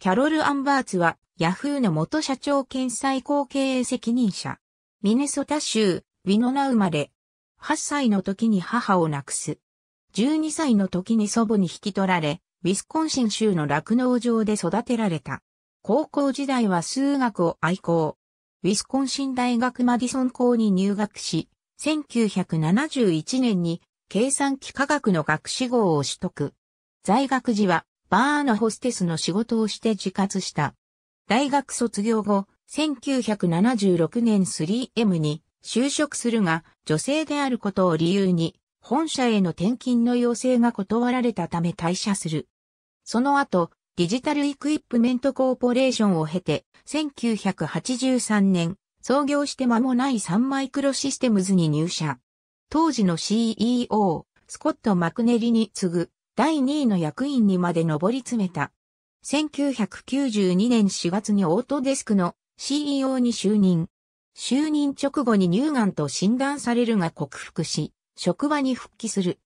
キャロル・アンバーツは、ヤフーの元社長兼最高経営責任者。ミネソタ州、ウィノナ生まれ。8歳の時に母を亡くす。12歳の時に祖母に引き取られ、ウィスコンシン州の酪農場で育てられた。高校時代は数学を愛好。ウィスコンシン大学マディソン校に入学し、1971年に計算機科学の学士号を取得。在学時はバーのホステスの仕事をして自活した。大学卒業後、1976年 3M に就職するが、女性であることを理由に、本社への転勤の要請が断られたため退社する。その後、デジタルイクイップメントコーポレーションを経て、1983年、創業して間もないサンマイクロシステムズに入社。当時の CEO、スコット・マクネリに次ぐ第2位の役員にまで上り詰めた。1992年4月にオートデスクの CEO に就任。就任直後に乳がんと診断されるが克服し、職場に復帰する。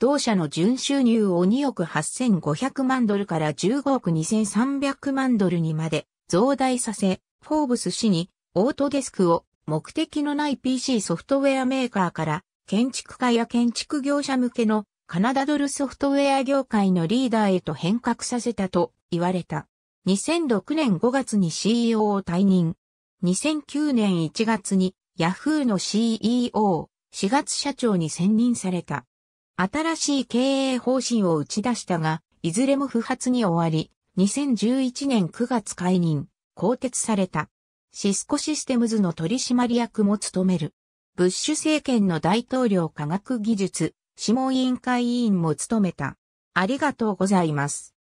同社の純収入を2億8500万ドルから15億2300万ドルにまで増大させ、フォーブス氏にオートデスクを目的のない PC ソフトウェアメーカーから建築家や建築業者向けのカナダドルソフトウェア業界のリーダーへと変革させたと言われた。2006年5月に CEO を退任。2009年1月に Yahoo の CEO、4月社長に選任された。新しい経営方針を打ち出したが、いずれも不発に終わり、2011年9月解任、更迭された。シスコシステムズの取締役も務める。ブッシュ政権の大統領科学技術、諮問委員会委員も務めた。ありがとうございます。